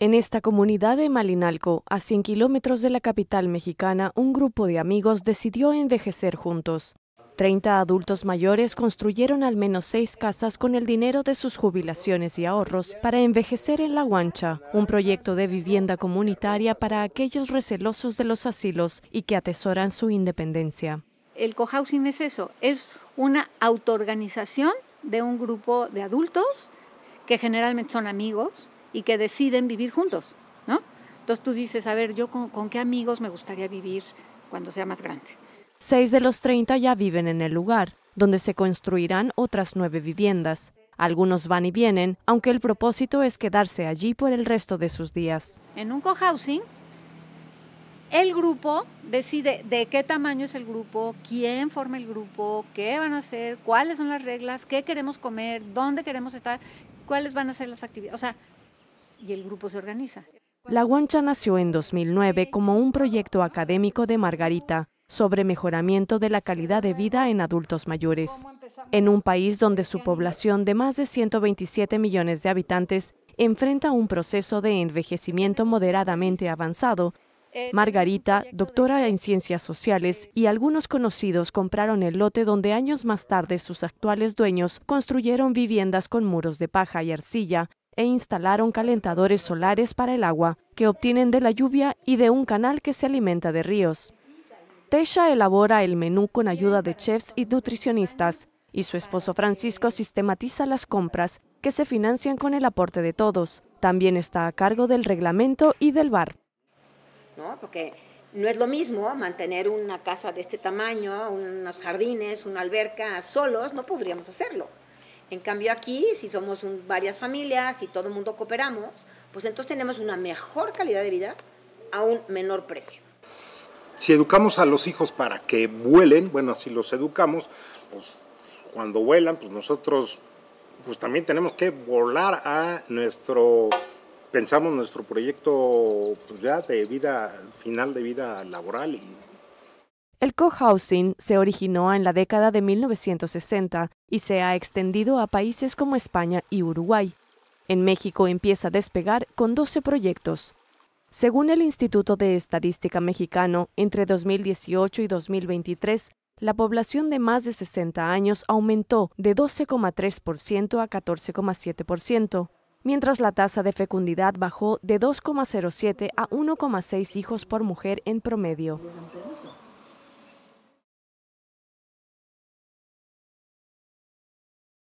En esta comunidad de Malinalco, a 100 kilómetros de la capital mexicana, un grupo de amigos decidió envejecer juntos. 30 adultos mayores construyeron al menos seis casas con el dinero de sus jubilaciones y ahorros para envejecer en La Guancha, un proyecto de vivienda comunitaria para aquellos recelosos de los asilos y que atesoran su independencia. El cohousing es eso, es una autoorganización de un grupo de adultos que generalmente son amigos, y que deciden vivir juntos, ¿no? Entonces tú dices, a ver, yo con, qué amigos me gustaría vivir cuando sea más grande. Seis de los 30 ya viven en el lugar, donde se construirán otras nueve viviendas. Algunos van y vienen, aunque el propósito es quedarse allí por el resto de sus días. En un cohousing, el grupo decide de qué tamaño es el grupo, quién forma el grupo, qué van a hacer, cuáles son las reglas, qué queremos comer, dónde queremos estar, cuáles van a ser las actividades. O sea, y el grupo se organiza. La Guancha nació en 2009 como un proyecto académico de Margarita sobre mejoramiento de la calidad de vida en adultos mayores. En un país donde su población de más de 127 millones de habitantes enfrenta un proceso de envejecimiento moderadamente avanzado, Margarita, doctora en ciencias sociales, y algunos conocidos compraron el lote donde años más tarde sus actuales dueños construyeron viviendas con muros de paja y arcilla e instalaron calentadores solares para el agua que obtienen de la lluvia y de un canal que se alimenta de ríos. Tesha elabora el menú con ayuda de chefs y nutricionistas, y su esposo Francisco sistematiza las compras que se financian con el aporte de todos. También está a cargo del reglamento y del bar. ¿No? Porque no es lo mismo mantener una casa de este tamaño, unos jardines, una alberca solos, no podríamos hacerlo. En cambio aquí, si somos varias familias y todo el mundo cooperamos, pues entonces tenemos una mejor calidad de vida a un menor precio. Si educamos a los hijos para que vuelen, bueno, así los educamos, pues cuando vuelan, pues nosotros pues también tenemos que volar a nuestro, pensamos nuestro proyecto pues ya de vida, final de vida laboral y el cohousing se originó en la década de 1960 y se ha extendido a países como España y Uruguay. En México empieza a despegar con 12 proyectos. Según el Instituto de Estadística Mexicano, entre 2018 y 2023, la población de más de 60 años aumentó de 12,3% a 14,7%, mientras la tasa de fecundidad bajó de 2,07 a 1,6 hijos por mujer en promedio.